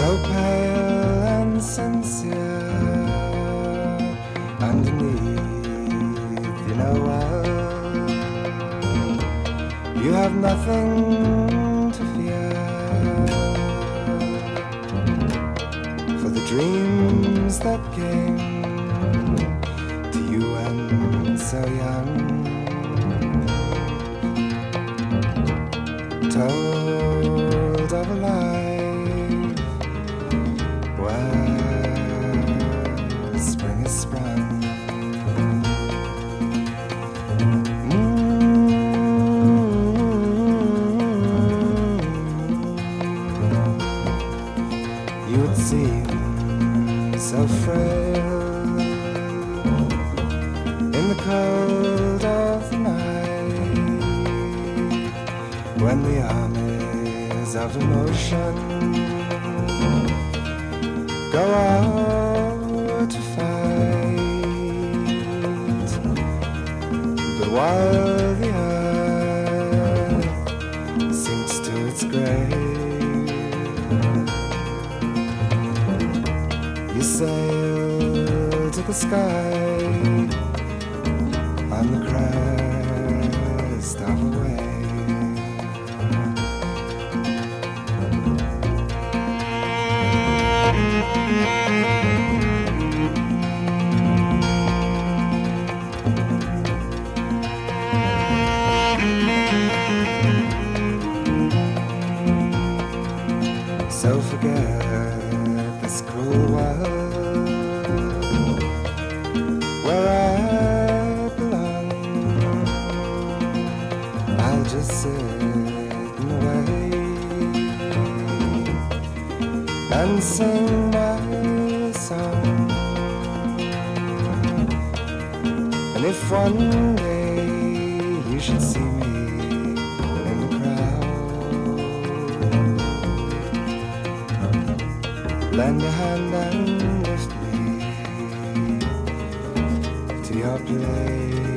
so pale and sincere underneath you know well you have nothing to fear. For the dreams that came to you when so young told You would seem so frail in the cold of the night when the armies of emotion go out to fight. But while the earth sinks to its grave, sail to the sky on the crest of a wave. So forget just sit and wait and sing my song. And if one day you should see me in the crowd, lend a hand and lift me to your place.